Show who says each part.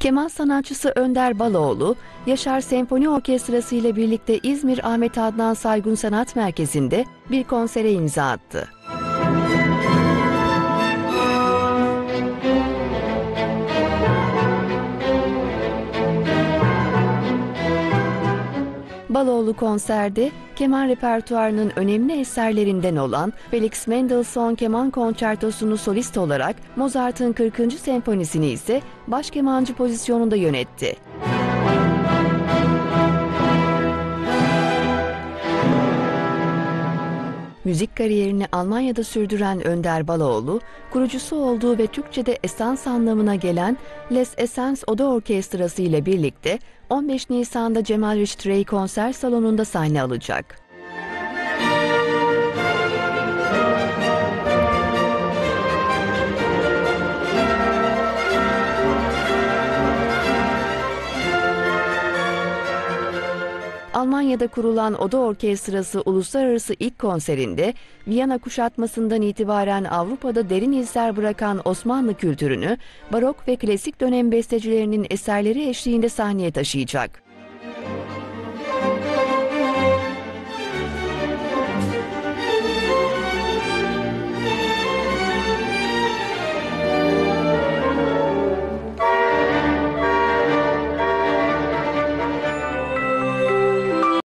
Speaker 1: Keman sanatçısı Önder Baloğlu, Yaşar Senfoni Orkestrası ile birlikte İzmir Ahmet Adnan Saygun Sanat Merkezi'nde bir konsere imza attı. Baloğlu konserde keman repertuarının önemli eserlerinden olan Felix Mendelssohn Keman Konçertosunu solist olarak Mozart'ın 40. senfonisini ise baş kemancı pozisyonunda yönetti. Müzik kariyerini Almanya'da sürdüren Önder Baloğlu, kurucusu olduğu ve Türkçe'de esans anlamına gelen Les Essence Oda Orkestrası ile birlikte 15 Nisan'da Cemal Reşit Rey konser salonunda sahne alacak. Almanya'da kurulan Oda Orkestrası uluslararası ilk konserinde Viyana kuşatmasından itibaren Avrupa'da derin izler bırakan Osmanlı kültürünü barok ve klasik dönem bestecilerinin eserleri eşliğinde sahneye taşıyacak.